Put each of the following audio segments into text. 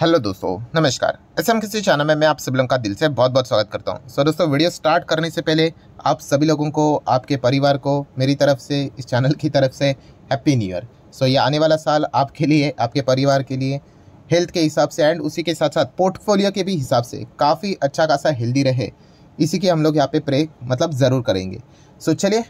Hello दोस्तों, नमस्कार। ऐसे एम किसी चैनल में, मैं आप सभी लोगों का दिल से बहुत बहुत स्वागत करता हूँ। सो दोस्तों वीडियो स्टार्ट करने से पहले आप सभी लोगों को, आपके परिवार को, मेरी तरफ़ से, इस चैनल की तरफ़ से हैप्पी न्यू ईयर सो ये आने वाला साल आपके लिए, आपके परिवार के लिए हेल्थ के हिसाब से एंड उसी के साथ साथ पोर्टफोलियो के भी हिसाब से काफ़ी अच्छा खासा हेल्दी रहे। इसी की हम लोग यहाँ पे प्रे मतलब ज़रूर करेंगे। सो चलिए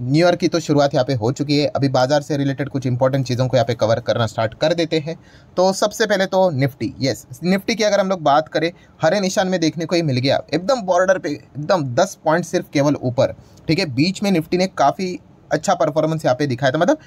न्यू ईयर की तो शुरुआत यहाँ पे हो चुकी है। अभी बाज़ार से रिलेटेड कुछ इंपॉर्टेंट चीज़ों को यहाँ पे कवर करना स्टार्ट कर देते हैं। तो सबसे पहले तो निफ्टी। यस निफ्टी की अगर हम लोग बात करें, हरे निशान में देखने को ही मिल गया। एकदम बॉर्डर पे, एकदम दस पॉइंट सिर्फ़ केवल ऊपर। ठीक है, बीच में निफ्टी ने काफ़ी अच्छा परफॉर्मेंस यहाँ पे दिखाया था। मतलब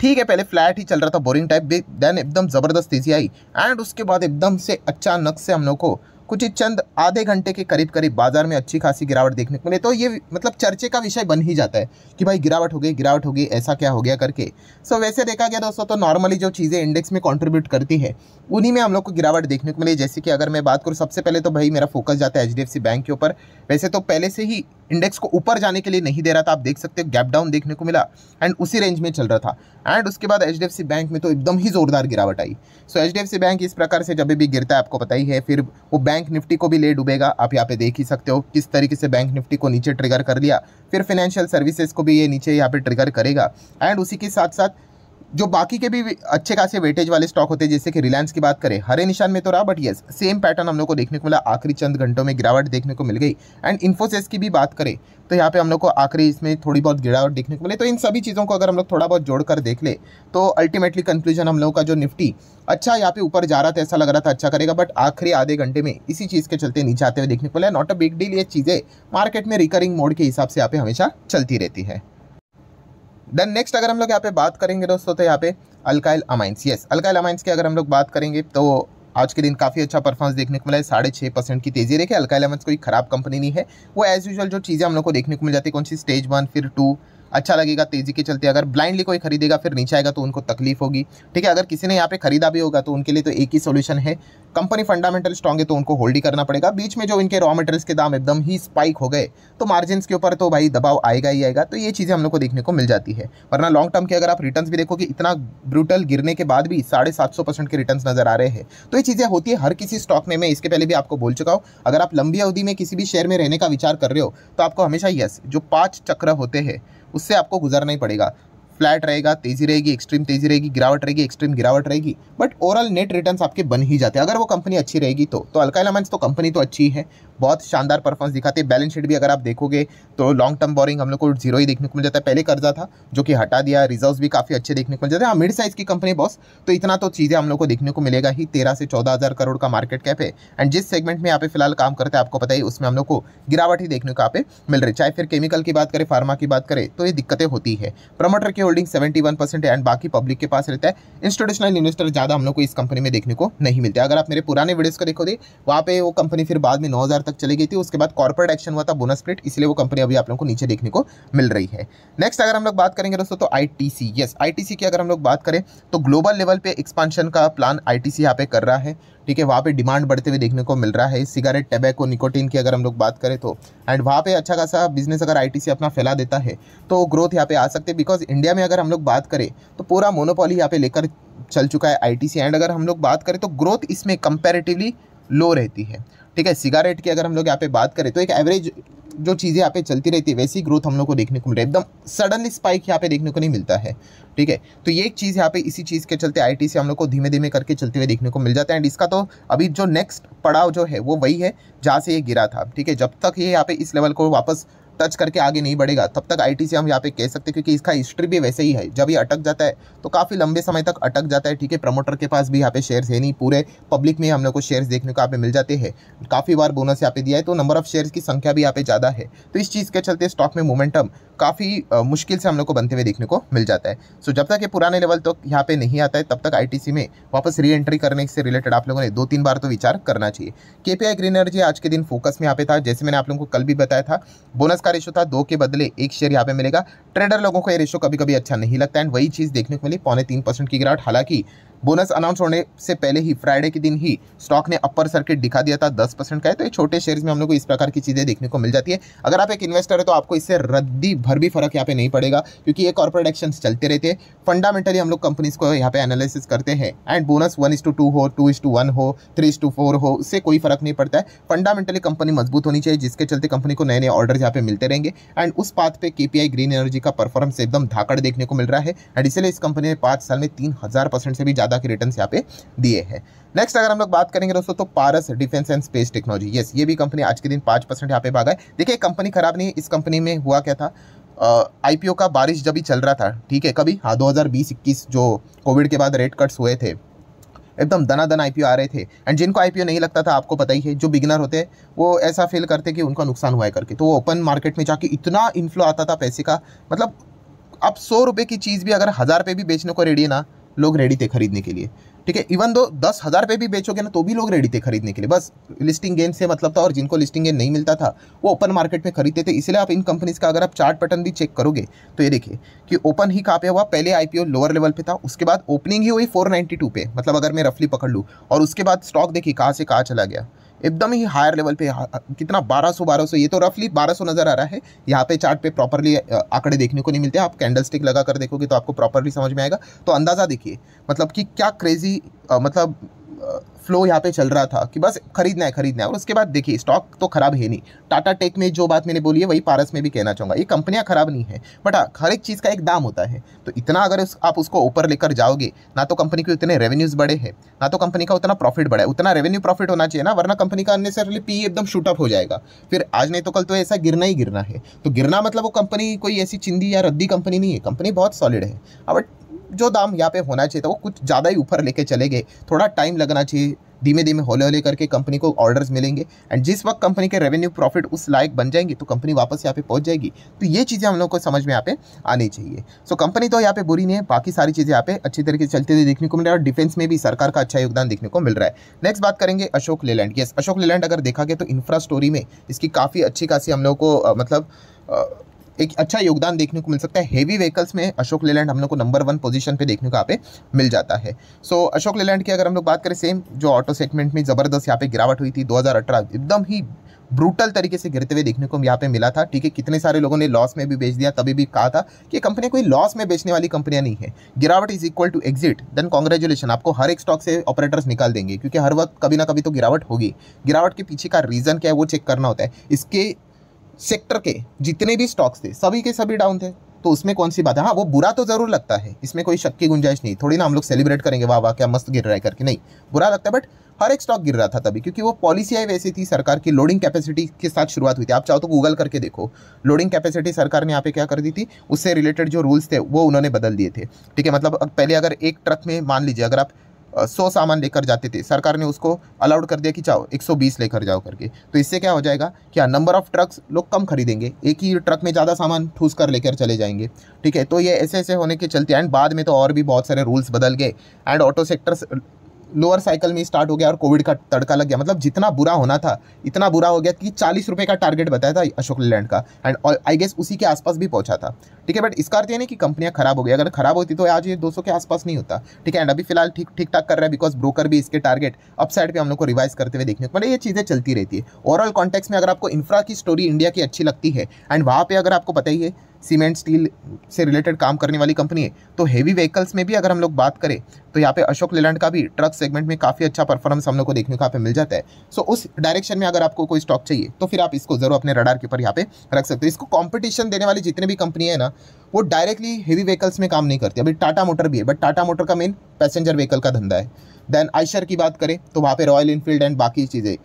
ठीक है, पहले फ्लैट ही चल रहा था बोरिंग टाइप भी देन एकदम ज़बरदस्त तेज़ी आई। एंड उसके बाद एकदम से अचानक से हम लोग को कुछ ही चंद आधे घंटे के करीब करीब बाज़ार में अच्छी खासी गिरावट देखने को मिले। तो ये मतलब चर्चे का विषय बन ही जाता है कि भाई गिरावट हो गई, गिरावट हो गई, ऐसा क्या हो गया करके। सो वैसे देखा गया दोस्तों तो नॉर्मली जो चीज़ें इंडेक्स में कॉन्ट्रीब्यूट करती है, उन्हीं में हम लोग को गिरावट देखने को मिली। जैसे कि अगर मैं बात करूँ, सबसे पहले तो भाई मेरा फोकस जाता है HDFC बैंक के ऊपर। वैसे तो पहले से ही इंडेक्स को ऊपर जाने के लिए नहीं दे रहा था, आप देख सकते हो गैप डाउन देखने को मिला एंड उसी रेंज में चल रहा था। एंड उसके बाद HDFC बैंक में तो एकदम ही जोरदार गिरावट आई। सो HDFC बैंक इस प्रकार से जब भी गिरता है, आपको पता ही है, फिर वो बैंक निफ्टी को भी ले डूबेगा। आप यहाँ पे देख ही सकते हो किस तरीके से बैंक निफ्टी को नीचे ट्रिगर कर लिया। फिर फाइनेंशियल सर्विसेज़ को भी ये नीचे यहाँ पे ट्रिगर करेगा। एंड उसी के साथ साथ जो बाकी के भी अच्छे खासे वेटेज वाले स्टॉक होते हैं, जैसे कि रिलायंस की बात करें, हरे निशान में तो रहा बट यस सेम पैटर्न हम लोग को देखने को मिला, आखिरी चंद घंटों में गिरावट देखने को मिल गई। एंड इन्फोसिस की भी बात करें तो यहाँ पे हम लोग को आखिरी इसमें थोड़ी बहुत गिरावट देखने को मिले। तो इन सभी चीज़ों को अगर हम लोग थोड़ा बहुत जोड़कर देख ले तो अल्टीमेटली कंक्लूजन हम लोग का जो निफ्टी अच्छा यहाँ पे ऊपर जा रहा था, ऐसा लग रहा था अच्छा करेगा बट आखिरी आधे घंटे में इसी चीज़ के चलते नीचे आते हुए देखने को मिला। नॉट अ बिग डील ये चीज़ें मार्केट में रिकरिंग मोड के हिसाब से यहाँ पे हमेशा चलती रहती है। देन नेक्स्ट अगर हम लोग यहाँ पे बात करेंगे दोस्तों तो यहाँ पे alkyl amines yes alkyl amines की अगर हम लोग बात करेंगे तो आज के दिन काफ़ी अच्छा परफॉर्मेंस देखने को मिला है। साढ़े छः परसेंट की तेज़ी रही अल्काइल अमाइंस कोई खराब कंपनी नहीं है। वो एज यूजल जो चीज़ें हम लोग को देखने को मिल जाती है, कौन सी? स्टेज वन फिर टू अच्छा लगेगा, तेज़ी के चलते। अगर ब्लाइंडली कोई खरीदेगा, फिर नीचे आएगा तो उनको तकलीफ़ होगी। ठीक है, अगर किसी ने यहाँ पे खरीदा भी होगा तो उनके लिए तो एक ही सोल्यूशन है। कंपनी फंडामेंटल स्ट्रॉन्ग है तो उनको होल्ड ही करना पड़ेगा। बीच में जो इनके रॉ मटेरियल्स के दाम एकदम ही स्पाइक हो गए तो मार्जिन के ऊपर तो भाई दबाव आएगा ही आएगा तो ये चीज़ें हम लोग को देखने को मिल जाती है। वरना लॉन्ग टर्म के अगर आप रिटर्न भी देखोगे, इतना ब्रूटल गिरने के बाद भी साढ़े सात सौ परसेंट के रिटर्न नज़र आ रहे हैं। तो ये चीज़ें होती है हर किसी स्टॉक में, मैं इसके पहले भी आपको बोल चुका हूँ। अगर आप लंबी अवधि में किसी भी शेयर में रहने का विचार कर रहे हो तो आपको हमेशा यस जो पाँच चक्र होते हैं उससे आपको गुजरना ही पड़ेगा। फ्लैट रहेगा तेज़ी रहेगी एक्सट्रीम तेज़ी रहेगी गिरावट रहेगी एक्सट्रीम गिरावट रहेगी बट ओवरऑल नेट रिटर्न आपके बन ही जाते हैं। अगर वो कंपनी अच्छी रहेगी तो तो अल्का तो कंपनी तो अच्छी है बहुत शानदार परफॉर्मेंस दिखाते हैं। बैलेंस शीट भी अगर आप देखोगे तो लॉन्ग टर्म बोरिंग हम लोग को ज़ीरो ही देखने को मिल जाता है। पहले कर्जा था जो कि हटा दिया रिज़र्व भी काफ़ी अच्छे देखने को मिल जाते हैं। मिड हाँ, साइज़ की कंपनी बॉस तो इतना तो चीज़ें हम लोग को देखने को मिलेगा ही। तेरह से चौदह हज़ार करोड़ का मार्केट कैप है। एंड जिस सेगमेंट में यहाँ पे फ़िलहाल काम करते हैं आपको पता ही उसमें हम लोग को गिरावट ही देखने को यहाँ पे मिल रही चाहे फिर केमिकल की बात करें फार्मा की बात करें तो ये दिक्कतें होती है। प्रमोटर की होल्डिंग सेवेंटी परसेंट है एंड बाकी पब्लिक के पास रहता है। इंस्टीट्यूशनल इन्वेस्टर ज़्यादा हम लोग को इस कंपनी में देखने को नहीं मिलते। अगर आप मेरे पुराने वीडियोस को देखोगे, वहाँ पे वो कंपनी फिर बाद में नौ हज़ार तक चली गई थी, उसके बाद कॉर्पोरेट एक्शन हुआ था बोनस स्प्लिट इसलिए वो कंपनी अभी आप लोगों को नीचे देखने को मिल रही है। नेक्स्ट अगर हम लोग बात करेंगे दोस्तों तो आईटीसी यस आईटीसी की अगर हम लोग बात करें तो ग्लोबल लेवल पे एक्सपांशन का प्लान आईटीसी यहाँ पे कर रहा है। ठीक है, वहाँ पे डिमांड बढ़ते हुए देखने को मिल रहा है। सिगरेट टैबैको निकोटीन की अगर हम लोग बात करें तो। एंड वहाँ पे अच्छा खासा बिज़नेस अगर आईटीसी अपना फैला देता है तो ग्रोथ यहाँ पे आ सकते हैं। बिकॉज़ इंडिया में अगर हम लोग बात करें तो पूरा मोनोपॉली यहाँ पे लेकर चल चुका है आईटीसी एंड अगर हम लोग बात करें तो ग्रोथ इसमें कंपेरेटिवली लो रहती है। ठीक है सिगारेट की अगर हम लोग यहाँ पे बात करें तो एक एवरेज जो चीज़ें यहाँ पे चलती रहती है वैसी ग्रोथ हम लोग को देखने को मिल। रही है एकदम सडनली स्पाइक यहाँ पे देखने को नहीं मिलता है, ठीक है? तो ये एक चीज़ यहाँ पे इसी चीज़ के चलते आईटी से हम लोग को धीमे धीमे करके चलते हुए देखने को मिल जाता है। एंड इसका तो अभी जो नेक्स्ट पड़ाव जो है, वो वही है, जहाँ से ये गिरा था, ठीक है? जब तक ये यहाँ पे इस लेवल को वापस टच करके आगे नहीं बढ़ेगा। तब तक आई से हम यहाँ पे कह सकते हैं, क्योंकि इसका हिस्ट्री भी वैसे ही है। जब ये अटक जाता है तो काफ़ी लंबे समय तक अटक जाता है, ठीक है? प्रमोटर के पास भी यहाँ पे शेयर्स है नहीं, पूरे पब्लिक में हम लोग को शेयर्स देखने को यहाँ पे मिल जाते हैं। काफ़ी बार बोनस यहाँ पे दिया है तो नंबर ऑफ़ शेयर्स की संख्या भी यहाँ पे ज़्यादा है। तो इस चीज़ के चलते स्टॉक में मोमेंटम काफ़ी मुश्किल से हम लोग को बनते हुए देखने को मिल जाता है। सो जब तक ये पुराने लेवल तक यहाँ पे नहीं आता है, तब तक आईटीसी में वापस री एंट्री करने से रिलेटेड आप लोगों ने दो तीन बार तो विचार करना चाहिए। केपीआई ग्रीन एनर्जी आज के दिन फोकस में यहाँ पे था, जैसे मैंने आप लोगों को कल भी बताया था। बोनस का रेशो था, दो के बदले एक शेयर यहाँ पे मिलेगा। ट्रेडर लोगों को ये रेशो कभी कभी अच्छा नहीं लगता एंड वही चीज़ देखने को मिली पौने तीन परसेंट की गिरावट। हालाँकि बोनस अनाउंस होने से पहले ही फ्राइडे के दिन ही स्टॉक ने अपर सर्किट दिखा दिया था, दस परसेंट का है। तो ये छोटे शेयर्स में हम लोग को इस प्रकार की चीज़ें देखने को मिल जाती है। अगर आप एक इन्वेस्टर है तो आपको इससे रद्दी भर भी फ़र्क यहाँ पे नहीं पड़ेगा, क्योंकि ये कॉर्पोरेट एक्शन चलते रहते हैं। फंडामेंटली हम लोग कंपनीज़ को यहाँ पे एनालिसिस करते हैं एंड बोनस वन हो टू हो थ्री हो, उससे कोई फ़र्क नहीं पड़ता है। फंडामेंटली कंपनी मज़बूत होनी चाहिए, जिसके चलते कंपनी को नए नए ऑर्डर यहाँ पे मिलते रहेंगे। एंड उस पाथ पे केपीआई ग्रीन एनर्जी का परफॉर्मेंस एकदम धाकड़ देखने को मिल रहा है। एंड इसलिए इस कंपनी ने पाँच साल में तीन हज़ार परसेंट से भी ज़्यादा के रिटर्न यहाँ पे दिए हैं। नेक्स्ट अगर हम लोग बात करेंगे दोस्तों तो Paras defence and space technology yes ये भी कंपनी आज के दिन पाँच परसेंट यहाँ पे भागा है। देखिए कंपनी खराब नहीं इस कंपनी में हुआ क्या था? आईपीओ का बारिश जब भी चल रहा था, ठीक है, कभी? हाँ 2020-21 जो कोविड के बाद रेट कट्स हुए थे एकदम दना दन आईपीओ आ रहे थे। एंड जिनको आईपीओ नहीं लगता था, आपको पता ही है, जो बिगिनर होते वो ऐसा फील करते कि उनका नुकसान हुआ है करके। तो वो ओपन मार्केट में जाके इतना इन्फ्लो आता था पैसे का मतलब आप सौ रुपये की चीज़ भी अगर हज़ार रुपये भी बेचने को रेडी है ना, लोग रेडी थे खरीदने के लिए। ठीक है? इवन दो दस हज़ार पे भी बेचोगे ना तो भी लोग रेडी थे खरीदने के लिए। बस लिस्टिंग गेन से मतलब था, और जिनको लिस्टिंग गेन नहीं मिलता था, वो ओपन मार्केट में खरीदते थे। इसलिए आप इन कंपनीज़ का अगर आप चार्ट पैटर्न भी चेक करोगे तो ये देखिए कि ओपन ही कहाँ पे हुआ? पहले आईपीओ लोअर लेवल पे था, उसके बाद ओपनिंग ही हुई फोर पे। मतलब अगर मैं रफली पकड़ लूँ, और उसके बाद स्टॉक देखिए कहाँ से कहाँ चला गया। एकदम ही हायर लेवल पे कितना 1200 1200 ये तो रफली 1200 नज़र आ रहा है। यहाँ पे चार्ट पे प्रॉपरली आंकड़े देखने को नहीं मिलते। आप कैंडल स्टिक लगा कर देखोगे तो आपको प्रॉपरली समझ में आएगा। तो अंदाज़ा देखिए मतलब कि क्या क्रेजी मतलब फ्लो यहाँ पे चल रहा था कि बस खरीदना है खरीदना है। और उसके बाद देखिए स्टॉक तो खराब है नहीं। टाटा टेक में जो बात मैंने बोली है वही पारस में भी कहना चाहूँगा। ये कंपनियाँ खराब नहीं है बट हाँ हर एक चीज़ का एक दाम होता है। तो इतना अगर उस, आप उसको ऊपर लेकर जाओगे ना तो कंपनी के उतने रेवेन्यूज़ बड़े हैं ना तो कंपनी का उतना प्रॉफिट बढ़ा है। उतना रेवेन्यू प्रॉफिट होना चाहिए ना वरना कंपनी का अननेसरली पी एकदम शूटअप हो जाएगा। फिर आज नहीं तो कल तो ऐसा गिरना ही गिरना है। तो गिरना मतलब वो कंपनी कोई ऐसी चिंदी या रद्दी कंपनी नहीं है। कंपनी बहुत सॉलिड है। बट जो दाम यहाँ पे होना चाहिए था वो कुछ ज़्यादा ही ऊपर लेके चले गए। थोड़ा टाइम लगना चाहिए धीमे धीमे होले होले करके कंपनी को ऑर्डर्स मिलेंगे। एंड जिस वक्त कंपनी के रेवेन्यू प्रॉफिट उस लायक बन जाएँगे तो कंपनी वापस यहाँ पे पहुँच जाएगी। तो ये चीज़ें हम लोग को समझ में यहाँ पे आनी चाहिए। सो so, कंपनी तो यहाँ पे बुरी नहीं है बाकी सारी चीज़ें यहाँ पे अच्छी तरीके से चलते हुए देखने को मिल रहा है और डिफेंस में भी सरकार का अच्छा योगदान देखने को मिल रहा है। नेक्स्ट बात करेंगे अशोक लेलैंड यस अशोक लेलैंड अगर देखा गया तो इंफ्रा स्टोरी में इसकी काफ़ी अच्छी खासी हम लोग को मतलब एक अच्छा योगदान देखने को मिल सकता है। हेवी व्हीकल्स में अशोक लेलैंड हम लोग को नंबर वन पोजीशन पे देखने को यहाँ पे मिल जाता है। सो so, अशोक लेलैंड की अगर हम लोग बात करें सेम जो ऑटो सेगमेंट में ज़बरदस्त यहाँ पे गिरावट हुई थी 2018 एकदम ही ब्रूटल तरीके से गिरते हुए देखने को यहाँ पे मिला था। ठीक है कितने सारे लोगों ने लॉस में भी बेच दिया तभी भी कहा था कि कंपनी कोई लॉस में बेचने वाली कंपनियाँ नहीं है। गिरावट is equal to exit then congratulation आपको हर एक स्टॉक से ऑपरेटर्स निकाल देंगे क्योंकि हर वक्त कभी ना कभी तो गिरावट होगी। गिरावट के पीछे का रीज़न क्या है वो चेक करना होता है। इसके सेक्टर के जितने भी स्टॉक्स थे, सभी के सभी डाउन थे। तो उसमें कौन सी बात है? हाँ वो बुरा तो ज़रूर लगता है। इसमें कोई शक की गुंजाइश नहीं। थोड़ी ना हम लोग सेलिब्रेट करेंगे, वाह वाह, क्या मस्त गिर रहा है करके। नहीं, बुरा लगता है बट हर एक स्टॉक गिर रहा था तभी, क्योंकि वो पॉलिसी आई वैसी थी, सरकार की लोडिंग कैपेसिटी के साथ शुरुआत हुई थी। आप चाहो तो गूगल करके देखो। लोडिंग कैपेसिटी सरकार ने यहाँ पे क्या कर दी थी? उससे रिलेटेड जो रूल्स थे, वो उन्होंने बदल दिए थे। ठीक है मतलब पहले अगर एक ट्रक में, मान लीजिए, अगर आप सौ सामान लेकर जाते थे। सरकार ने उसको अलाउड कर दिया कि चाहो 120 लेकर जाओ करके। तो इससे क्या हो जाएगा क्या नंबर ऑफ़ ट्रक्स लोग कम खरीदेंगे। एक ही ट्रक में ज़्यादा सामान ठूस कर लेकर चले जाएँगे। ठीक है तो ये ऐसे ऐसे होने के चलते एंड बाद में तो और भी बहुत सारे रूल्स बदल गए। And auto sector lower cycle में स्टार्ट हो गया और कोविड का तड़का लग गया। मतलब जितना बुरा होना था, इतना बुरा हो गया कि चालीस रुपये का टारगेट बताया था अशोक लेलैंड का। एंड आई गेस उसी के आसपास भी पहुँचा था। ठीक है बट इसका अर्थ ये नहीं कि कंपनियाँ खराब हो गई। अगर खराब होती तो आज ये 200 के आसपास नहीं होता। ठीक है एंड अभी फ़िलहाल ठीक ठीक ठाक कर रहा है बिकॉज़ ब्रोकर भी इसके टारगेट अपसाइड पे हम लोग को रिवाइज करते हुए देखने को मतलब ये चीज़ें चलती रहती है। ओवरऑल कॉन्टेक्स में अगर आपको इंफ्रा की स्टोरी इंडिया की अच्छी लगती है एंड वहाँ पर अगर आपको पता ही है सीमेंट, स्टील से रिलेटेड काम करने वाली कंपनी है। तो हेवी व्हीकल्स में भी अगर हम लोग बात करें तो यहाँ पे अशोक लेलैंड का भी ट्रक सेगमेंट में काफ़ी अच्छा परफॉर्मेंस हम लोग को देखने को यहाँ पे मिल जाता है। सो उस डायरेक्शन में अगर आपको कोई स्टॉक चाहिए तो फिर आप इसको ज़रूर अपने रडार के ऊपर यहाँ पे रख सकते हो। इसको कॉम्पिटिशन देने वाली जितने भी कंपनी है ना, वो डायरेक्टली हेवी व्हीकल्स में काम नहीं करती। अभी टाटा मोटर भी है बट टाटा मोटर का मेन पैसेंजर व्हीकल का धंधा है। देन आइशर की बात करें तो वहाँ पे रॉयल इनफील्ड एंड बाकी चीज़ें।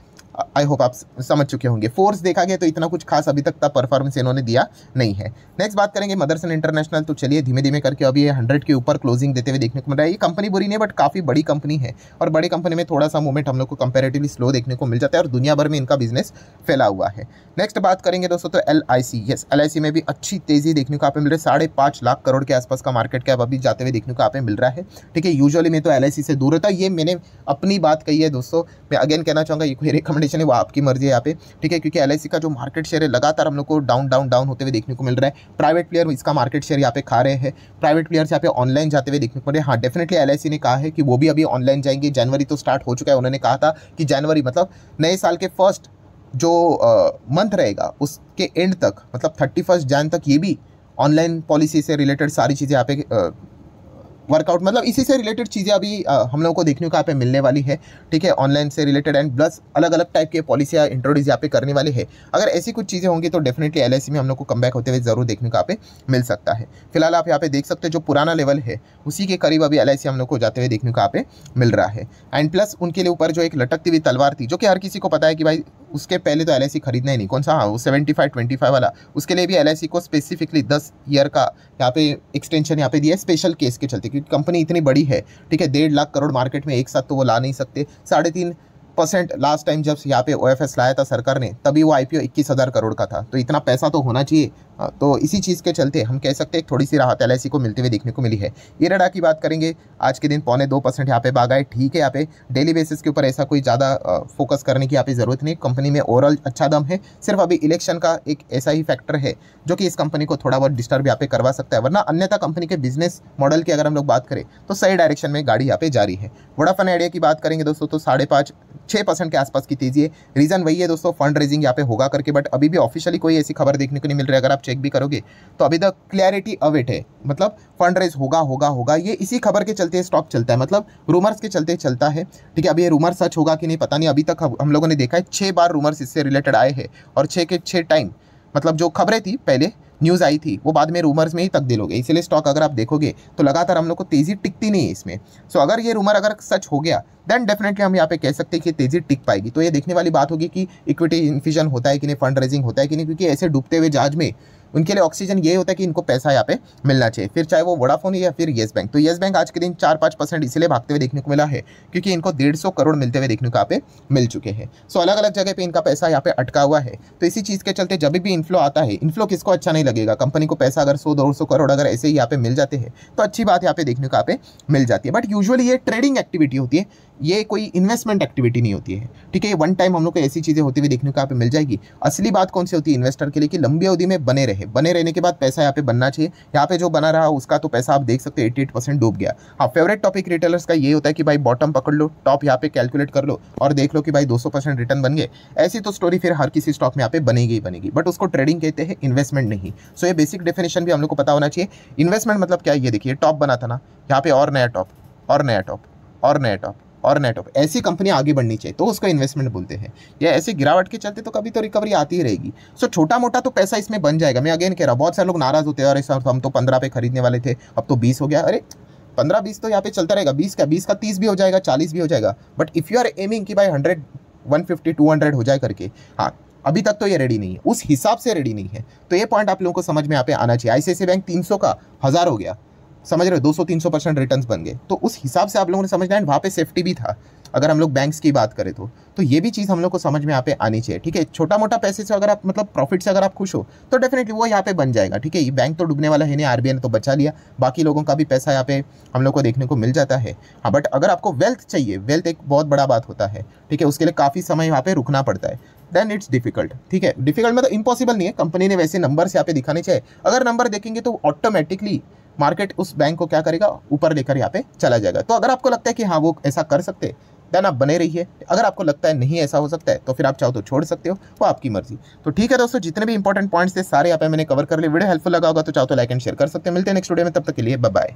आई होप आप समझ चुके होंगे। फोर्स देखा गया तो इतना कुछ खास अभी तक का परफॉर्मेंस इन्होंने दिया नहीं है। नेक्स्ट बात करेंगे मदरसन इंटरनेशनल तो चलिए धीमे धीमे करके अभी ये हंड्रेड के ऊपर क्लोजिंग देते हुए देखने को मिल रहा है। ये कंपनी बुरी नहीं बट काफ़ी बड़ी कंपनी है। और बड़ी कंपनी में थोड़ा सा मूवमेंट हम लोग को कंपेरेटिवली स्लो देखने को मिल जाता है और दुनिया भर में इनका बिज़नेस फैला हुआ है। नेक्स्ट बात करेंगे दोस्तों तो सी यस सी में भी अच्छी तेज़ी देखने को आप मिल रहा है। साढ़े लाख करोड़ के आसपास का मार्केट कैप अभी जाते हुए देखने को आप मिल रहा है। ठीक है यूजुअली में तो एल आई सी दूर होता ये मैंने अपनी बात कही है दोस्तों। मैं अगेन कहना चाहूँगा, ये कोई रिकमेंडेशन कंडीशन है, वो आपकी मर्ज़ी है यहाँ पे, ठीक है? क्योंकि एलआईसी का जो मार्केट शेयर है, लगातार हम लोग को डाउन डाउन डाउन होते हुए देखने को मिल रहा है। प्राइवेट प्लेयर इसका मार्केट शेयर यहाँ पे खा रहे हैं। प्राइवेट प्लेयर्स यहाँ पे ऑनलाइन जाते हुए देखने को मिल रहे हैं। हाँ डेफिनेटली एलआईसी ने कहा है कि वो भी अभी ऑनलाइन जाएँगे। जनवरी तो स्टार्ट हो चुका है। उन्होंने कहा था कि जनवरी मतलब नए साल के फ़र्स्ट जो मंथ रहेगा, उसके एंड तक मतलब थर्टी फ़र्स्ट जैन तक ये भी ऑनलाइन पॉलिसी से रिलेटेड सारी चीज़ें यहाँ पे वर्कआउट मतलब इसी से रिलेटेड चीज़ें अभी आ, हम लोगों को देखने को यहाँ पे मिलने वाली है ठीक है? ऑनलाइन से रिलेटेड एंड प्लस अलग अलग टाइप के पॉलिसियाँ इंट्रोड्यूस यहाँ पे करने वाले हैं। अगर ऐसी कुछ चीज़ें होंगी तो डेफिनेटली एलआईसी में हम लोग को कम होते हुए ज़रूर देखने को यहाँ पे मिल सकता है। फ़िलहाल आप यहाँ पे देख सकते हैं जो पुराना लेवल है उसी के करीब अभी एलआईसी हम लोग को जाते हुए देखने को यहाँ पे मिल रहा है। एंड प्लस उनके लिए ऊपर जो एक लटकती हुई तलवार थी जो कि हर किसी को पता है कि भाई उसके पहले तो एल खरीदना ही नहीं। कौन सा? हाँ वो सेवेंटी फाइव ट्वेंटी फाइव वाला। उसके लिए भी एल को स्पेसिफिकली दस ईयर का यहाँ पे एक्सटेंशन यहाँ पे दिया स्पेशल केस के चलते, क्योंकि कंपनी इतनी बड़ी है, ठीक है, डेढ़ लाख करोड़ मार्केट में एक साथ तो वो ला नहीं सकते। साढ़े तीन परसेंट लास्ट टाइम जब यहाँ पे ओएफएस लाया था सरकार ने तभी वो आई पी ओ इक्कीस हज़ार करोड़ का था। तो इतना पैसा तो होना चाहिए। हाँ, तो इसी चीज़ के चलते हम कह सकते हैं थोड़ी सी राहत एल को मिलते हुए देखने को मिली है। इरेडा की बात करेंगे आज के दिन पौने दो परसेंट यहाँ पे बाग आए। ठीक है यहाँ पे डेली बेसिस के ऊपर ऐसा कोई ज़्यादा फोकस करने की यहाँ पे ज़रूरत नहीं। कंपनी में ओवरऑल अच्छा दम है। सिर्फ़ अभी इलेक्शन का एक ऐसा ही फैक्टर है जो कि इस कंपनी को थोड़ा बहुत डिस्टर्ब यहाँ पे करवा सकता है। वरना अन्यथा कंपनी के बिज़नेस मॉडल की अगर हम लोग बात करें तो सही डायरेक्शन में गाड़ी यहाँ पे जारी है। वोडाफोन आइडिया की बात करेंगे दोस्तों तो साढ़े छः परसेंट के आसपास की तेज़ी है। रीज़न वही है दोस्तों फंड रेजिंग यहाँ पे होगा करके बट अभी भी ऑफिशियली कोई ऐसी खबर देखने को नहीं मिल रही, अगर आप चेक भी करोगे तो अभी तक क्लैरिटी अवेट है। मतलब फंड रेज होगा होगा होगा, ये इसी खबर के चलते स्टॉक चलता है। मतलब रूमर्स के चलते चलता है। ठीक है, अभी ये रूमर सच होगा कि नहीं, पता नहीं, अभी तक हम लोगों ने देखा है छः बार रूमर्स इससे रिलेटेड आए हैं, और छः के छः टाइम मतलब जो खबरें थी पहले न्यूज़ आई थी, वो बाद में रूमर्स में ही तब्दील हो गई। इसलिए स्टॉक अगर आप देखोगे तो लगातार हम लोग को तेज़ी टिकती नहीं है इसमें। सो अगर ये रूमर अगर सच हो गया देन डेफिनेटली हम यहाँ पे कह सकते हैं कि तेज़ी टिक पाएगी। तो ये देखने वाली बात होगी कि इक्विटी इन्फ्यूजन होता है कि नहीं फंड रेजिंग होता है कि नहीं, क्योंकि ऐसे डूबते हुए जहाज़ में उनके लिए ऑक्सीजन ये होता है कि इनको पैसा यहाँ पे मिलना चाहिए। फिर चाहे वो वोडाफोन या फिर येस बैंक तो येस बैंक आज के दिन चार पाँच परसेंट इसलिए भागते हुए देखने को मिला है, क्योंकि इनको डेढ़ सौ करोड़ मिलते हुए देखने को यहाँ पे मिल चुके हैं। सो अलग अलग जगह पर इनका पैसा यहाँ पे अटका हुआ है। तो इसी चीज़ के चलते जब भी इन्फ्लो आता है इन्फ्लो किसको अच्छा नहीं लगेगा? कंपनी को पैसा अगर सौ दो करोड़ अगर ऐसे ही यहाँ पे मिल जाते हैं तो अच्छी बात यहाँ पे देखने को यहाँ पे मिल जाती है। बट यूजुअली ये ट्रेडिंग एक्टिविटी होती है। ये कोई इन्वेस्टमेंट एक्टिविटी नहीं होती है। ठीक है वन टाइम हम लोग को ऐसी चीज़ें होती हुई देखने को यहाँ पे मिल जाएगी। असली बात कौन सी होती है इन्वेस्टर के लिए कि लंबी अवधि में बने रहे। बने रहने के बाद पैसा यहाँ पे बनना चाहिए। यहाँ पे जो बना रहा उसका तो पैसा आप देख सकते हैं एट्टी एट परसेंट डूब गया। हाँ फेवरेट टॉपिक रिटेलर्स का ये होता है कि भाई बॉटम पकड़ लो टॉप यहाँ पे कैलकुलेट कर लो और देख लो कि भाई दो रिटर्न बन गए। ऐसी तो स्टोरी फिर हर किसी स्टॉक में यहाँ पे बनेगी ही बनेगी। बट उसको ट्रेडिंग कहते हैं इन्वेस्टमेंट नहीं। सो ये बेसिक डेफिनेशन भी हम लोग को पता होना चाहिए। इन्वेस्टमेंट मतलब क्या? ये देखिए टॉप बना था ना। यहाँ पे और नया टॉप और नया टॉप और नया टॉप और नेटवर्क ऐसी कंपनी आगे बढ़नी चाहिए तो उसको इन्वेस्टमेंट बोलते हैं। या ऐसे गिरावट के चलते तो कभी तो रिकवरी आती ही रहेगी। सो छोटा मोटा तो पैसा इसमें बन जाएगा। मैं अगेन कह रहा हूँ, बहुत सारे लोग नाराज़ होते हैं, अरे सर, हम तो पंद्रह पे खरीदने वाले थे, अब तो बीस हो गया। अरे, पंद्रह, बीस तो यहाँ पे चलता रहेगा। बीस का बीस का तीस भी हो जाएगा, चालीस भी हो जाएगा। But if you are aiming कि भाई hundred one fifty two hundred हो जाए करके हाँ अभी तक तो ये रेडी नहीं है। उस हिसाब से रेडी नहीं है। तो ये पॉइंट आप लोगों को समझ में यहाँ पे आना चाहिए। आईसीआईसी बैंक तीन सौ का, हज़ार हो गया। समझ रहे हो 200-300 परसेंट रिटर्न बन गए। तो उस हिसाब से आप लोगों ने समझना है वहाँ पे सेफ्टी भी था, अगर हम लोग बैंक्स की बात करें तो। तो ये भी चीज़ हम लोग को समझ में यहाँ पे आनी चाहिए, ठीक है? छोटा मोटा पैसे से अगर आप मतलब प्रॉफिट से अगर आप खुश हो तो डेफिनेटली वो यहाँ पे बन जाएगा, ठीक है? ये बैंक तो डूबने वाला है नहीं आरबीआई ने तो बचा लिया, बाकी लोगों का भी पैसा यहाँ पे हम लोग को देखने को मिल जाता है। हाँ बट अगर आपको वेल्थ चाहिए वेल्थ एक बहुत बड़ा बात होता है, ठीक है? उसके लिए काफ़ी समय यहाँ पे रुकना पड़ता है। देन इट्स डिफ़िकल्ट ठीक है? डिफ़िकल्ट मतलब इम्पॉसिबल नहीं है कंपनी ने वैसे नंबर्स यहाँ पे दिखाने चाहिए। अगर नंबर देखेंगे तो ऑटोमेटिकली मार्केट उस बैंक को क्या करेगा? ऊपर लेकर यहाँ पे चला जाएगा। तो अगर आपको लगता है कि हाँ वो ऐसा कर सकते देन आप बने रहिए। अगर आपको लगता है नहीं ऐसा हो सकता है तो फिर आप चाहो तो छोड़ सकते हो, वो आपकी मर्ज़ी। तो ठीक है दोस्तों, जितने भी इंपॉर्टेंट पॉइंट्स थे, सारे यहाँ पे मैंने कवर कर लिए। वीडियो हेल्पफुल लगा होगा तो चाहो तो लाइक एंड शेयर कर सकते हैं। मिलते हैं नेक्स्ट वीडियो में, तब तक के लिए बाय